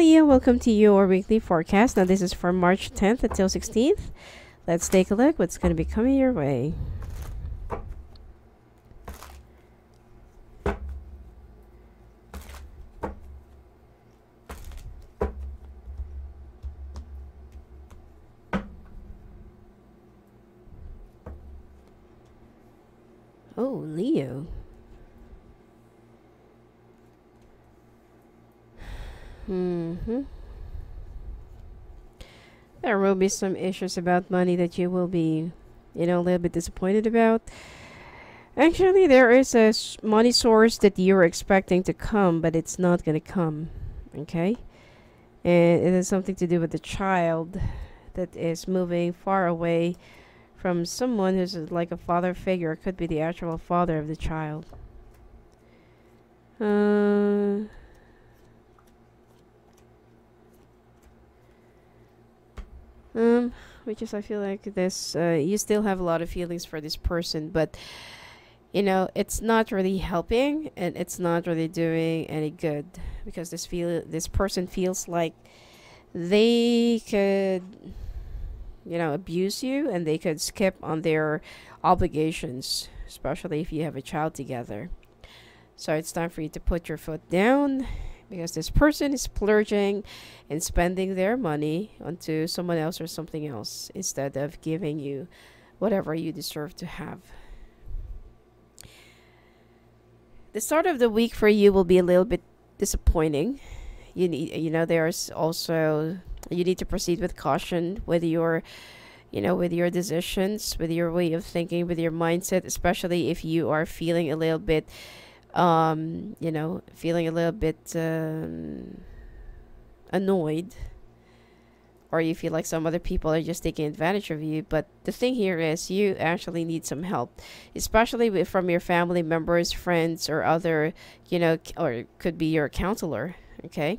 welcome to your weekly forecast. Now, this is for March 10th until 16th. Let's take a look what's going to be coming your way. Oh, Leo. Mm-hmm. There will be some issues about money that you will be, you know, a little bit disappointed about. Actually, there is a money source that you're expecting to come, but it's not going to come. Okay? And it has something to do with the child that is moving far away from someone who's like a father figure. It could be the actual father of the child. Uh, um, which is I feel like this. Uh, you still have a lot of feelings for this person, but you know it's not really helping, and it's not really doing any good because this feel this person feels like they could you know, abuse you and they could skip on their obligations, especially if you have a child together. So it's time for you to put your foot down because this person is splurging and spending their money onto someone else or something else instead of giving you whatever you deserve to have. The start of the week for you will be a little bit disappointing. You need, you know, there's also you need to proceed with caution with your you know with your decisions with your way of thinking with your mindset especially if you are feeling a little bit um you know feeling a little bit um, annoyed. Or you feel like some other people are just taking advantage of you. But the thing here is you actually need some help. Especially from your family members friends or other you know or could be your counselor okay?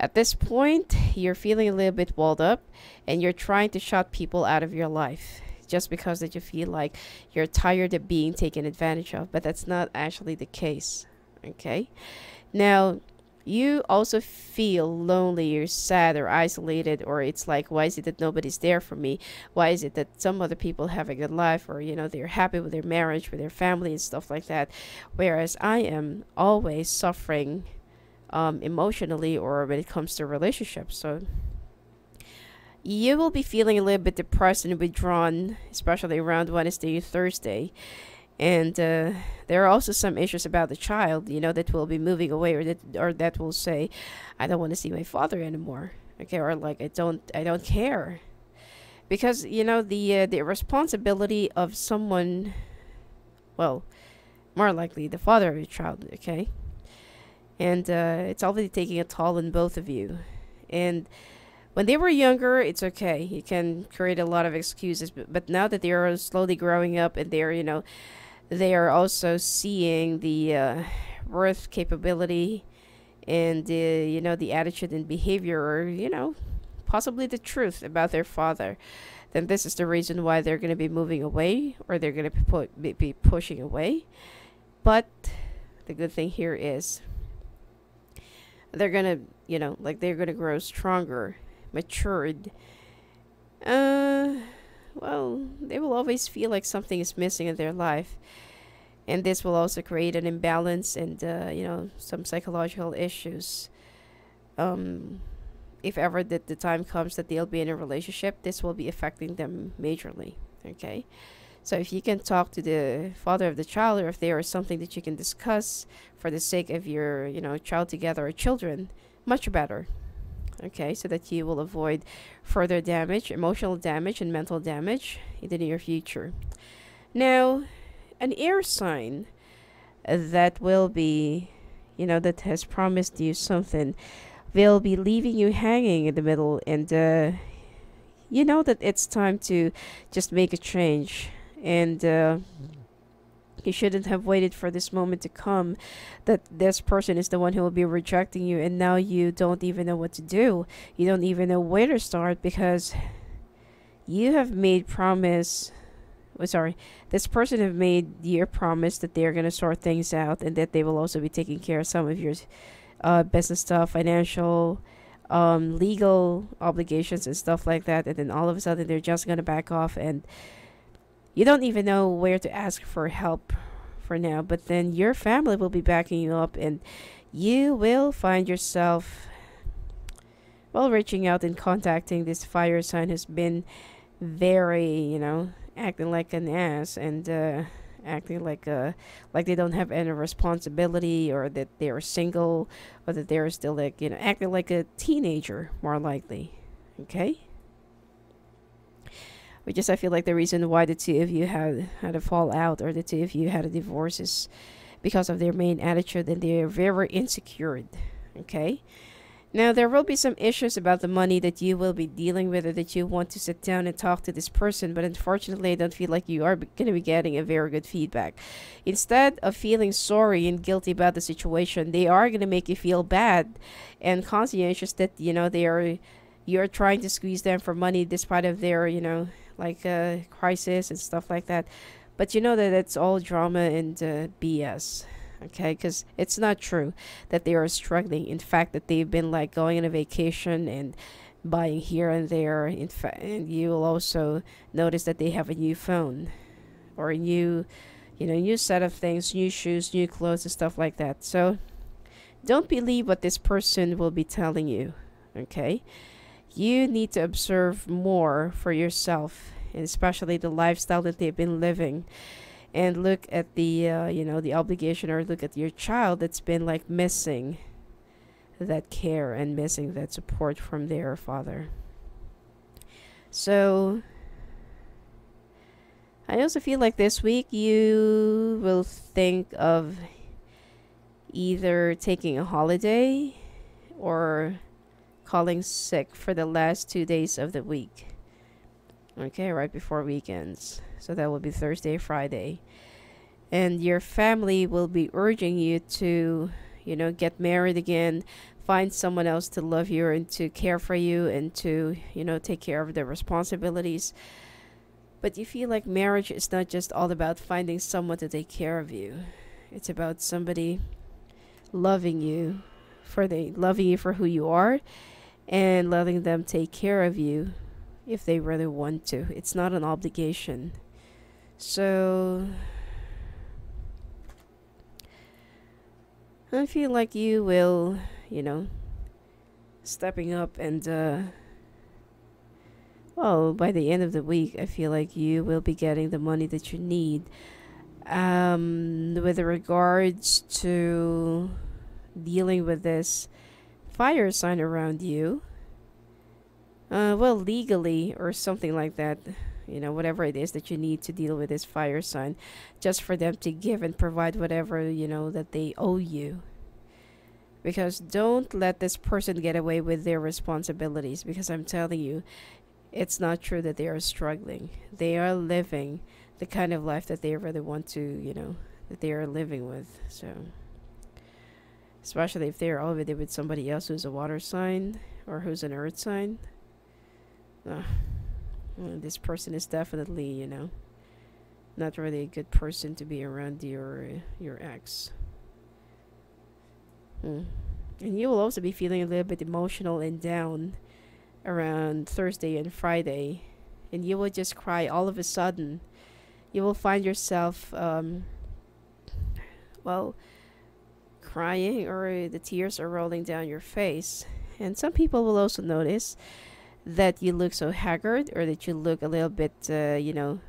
At this point, you're feeling a little bit walled up and you're trying to shut people out of your life just because that you feel like you're tired of being taken advantage of, but that's not actually the case. Okay? Now, you also feel lonely or sad or isolated or it's like why is it that nobody's there for me why is it that some other people have a good life or you know they're happy with their marriage with their family and stuff like that whereas i am always suffering um, emotionally or when it comes to relationships. So you will be feeling a little bit depressed and withdrawn, especially around Wednesday, Thursday. And uh, there are also some issues about the child, you know, that will be moving away, or that or that will say, "I don't want to see my father anymore," okay, or like, "I don't, I don't care," because you know the uh, the responsibility of someone, well, more likely the father of your child, okay, and uh, it's already taking a toll on both of you. And when they were younger, it's okay. You can create a lot of excuses, but, but now that they are slowly growing up and they're, you know, they are also seeing the uh, worth capability and uh, you know the attitude and behavior or you know possibly the truth about their father then this is the reason why they're going to be moving away or they're going to be, pu- be pushing away but the good thing here is they're gonna you know like they're gonna grow stronger matured. Uh well they will always feel like something is missing in their life. And this will also create an imbalance and uh, you know some psychological issues. Um if ever that the time comes that they'll be in a relationship this will be affecting them majorly okay? So if you can talk to the father of the child, or if there is something that you can discuss for the sake of your, you know, child together or children, much better. Okay, so that you will avoid further damage, emotional damage, and mental damage in the near future. Now, an air sign that will be, you know, that has promised you something, will be leaving you hanging in the middle, and uh, you know that it's time to just make a change and uh, you shouldn't have waited for this moment to come that this person is the one who will be rejecting you and now you don't even know what to do. You don't even know where to start because you have made promise oh, sorry this person have made your promise that they're going to sort things out and that they will also be taking care of some of your uh, business stuff financial um, legal obligations and stuff like that, and then all of a sudden they're just gonna back off, and you don't even know where to ask for help for now. But then your family will be backing you up, and you will find yourself well reaching out and contacting this fire sign who's been very, you know, acting like an ass and uh, acting like uh like they don't have any responsibility or that they're single or that they're still like you know acting like a teenager more likely okay which is i feel like the reason why the two of you had had a fallout or the two of you had a divorce is because of their main attitude and they're very insecure okay now, there will be some issues about the money that you will be dealing with or that you want to sit down and talk to this person, but unfortunately, I don't feel like you are going to be getting a very good feedback. Instead of feeling sorry and guilty about the situation, they are going to make you feel bad and conscientious that, you know, they are you're trying to squeeze them for money despite of their, you know, like uh, crisis and stuff like that. But you know that it's all drama and uh, BS okay? Because it's not true that they are struggling. In fact that they've been like going on a vacation and buying here and there. In fact and you will also notice that they have a new phone or a new you know new set of things new shoes new clothes and stuff like that. So don't believe what this person will be telling you okay you need to observe more for yourself and especially the lifestyle that they've been living. And look at the uh, you know the obligation or look at your child that's been like missing that care and missing that support from their father. So i also feel like this week you will think of either taking a holiday or calling sick for the last two days of the week okay right before weekends so that will be Thursday, Friday. And your family will be urging you to, you know, get married again, find someone else to love you and to care for you and to, you know, take care of their responsibilities. But you feel like marriage is not just all about finding someone to take care of you. It's about somebody loving you for the loving you for who you are and letting them take care of you if they really want to. It's not an obligation. So I feel like you will, you know, stepping up and uh well, by the end of the week, I feel like you will be getting the money that you need. Um, with regards to dealing with this fire sign around you, uh, well, legally or something like that, you know, whatever it is that you need to deal with this fire sign, just for them to give and provide whatever, you know, that they owe you. Because don't let this person get away with their responsibilities because I'm telling you, it's not true that they are struggling. They are living the kind of life that they really want to, you know, that they are living with. So, especially if they're already with somebody else who's a water sign or who's an earth sign. Uh, this person is definitely, you know, not really a good person to be around your your ex. Mm. And you will also be feeling a little bit emotional and down around Thursday and Friday, and you will just cry all of a sudden. You will find yourself, um, well, crying or the tears are rolling down your face. And some people will also notice that you look so haggard or that you look a little bit, uh, you know,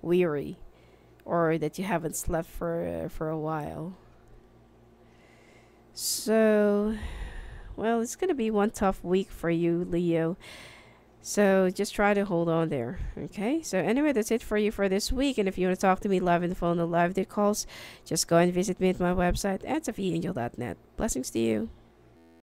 weary or that you haven't slept for uh, for a while. So, well, it's going to be one tough week for you, Leo. So just try to hold on there. Okay. So anyway, that's it for you for this week. And if you want to talk to me live in the phone or live the calls, just go and visit me at my website at sophiaangel.net. Blessings to you.